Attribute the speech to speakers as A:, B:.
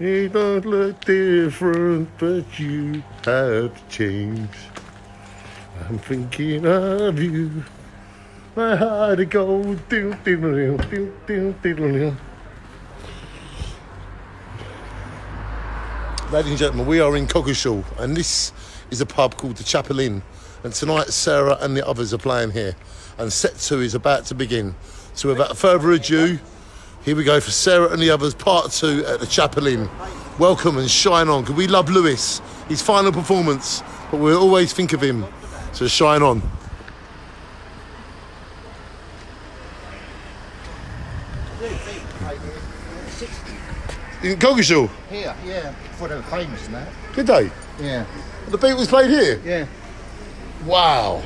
A: You don't look different, but you have changed. I'm thinking of you. My heart goes ding ding ding ding ding ding ding. Ladies and gentlemen, we are in Coggeshall, and this is a pub called the Chapel Inn. And tonight, Sarah and the others are playing here, and set two is about to begin. So, without further ado, here we go for Sarah and the others, part two at the Chapel Inn. Welcome and shine on, because we love Lewis, his final performance, but we'll always think of him. So, shine on. In Coggeshall,
B: Here, yeah, before they were famous and that.
A: good day.
B: Yeah,
A: The Beatles played here.
B: yeah.
A: Wow.